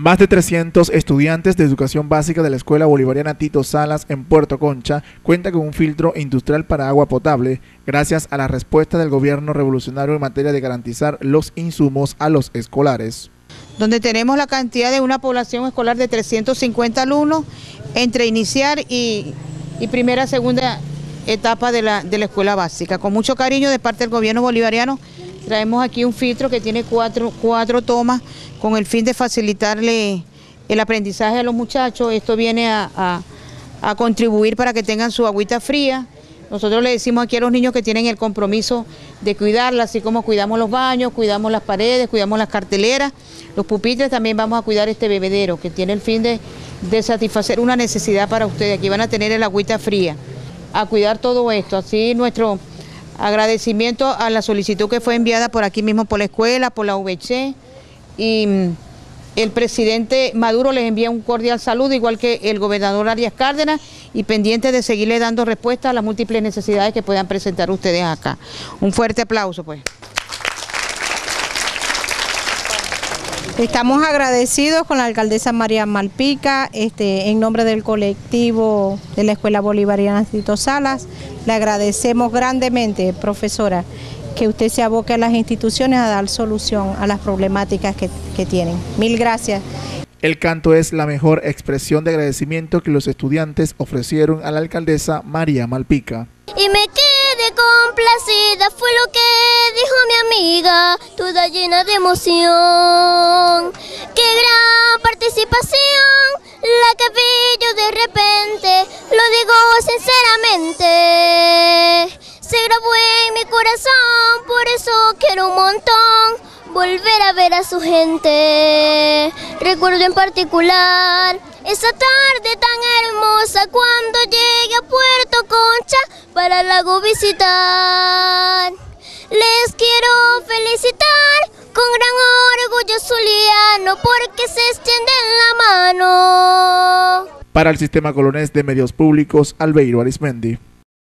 Más de 300 estudiantes de educación básica de la Escuela Bolivariana Tito Salas en Puerto Concha cuentan con un filtro industrial para agua potable gracias a la respuesta del gobierno revolucionario en materia de garantizar los insumos a los escolares. Donde tenemos la cantidad de una población escolar de 350 alumnos entre iniciar y, primera, segunda etapa de la escuela básica. Con mucho cariño de parte del gobierno bolivariano traemos aquí un filtro que tiene cuatro, cuatro tomas con el fin de facilitarle el aprendizaje a los muchachos. Esto viene a, contribuir para que tengan su agüita fría. Nosotros le decimos aquí a los niños que tienen el compromiso de cuidarla, así como cuidamos los baños, cuidamos las paredes, cuidamos las carteleras, los pupitres, también vamos a cuidar este bebedero que tiene el fin de, de satisfacer una necesidad para ustedes. Aquí van a tener el agüita fría, a cuidar todo esto. Así nuestro agradecimiento a la solicitud que fue enviada por aquí mismo por la escuela, por la VC y mm, el presidente Maduro les envía un cordial saludo, igual que el gobernador Arias Cárdenas, y pendiente de seguirle dando respuesta a las múltiples necesidades que puedan presentar ustedes acá. Un fuerte aplauso, pues. Estamos agradecidos con la alcaldesa María Malpica, este, en nombre del colectivo de la Escuela Bolivariana Tito Salas. Le agradecemos grandemente, profesora, que usted se aboque a las instituciones a dar solución a las problemáticas que, tienen. Mil gracias. El canto es la mejor expresión de agradecimiento que los estudiantes ofrecieron a la alcaldesa María Malpica. Y me quedé complacida, fue lo que llena de emoción. Qué gran participación la que vi yo de repente, lo digo sinceramente. Se grabó en mi corazón, por eso quiero un montón volver a ver a su gente. Recuerdo en particular esa tarde tan hermosa cuando llegué a Puerto Concha para el lago visitar. Con gran orgullo zuliano porque se extienden la mano. Para el Sistema Colonés de Medios Públicos, Albeiro Arismendi.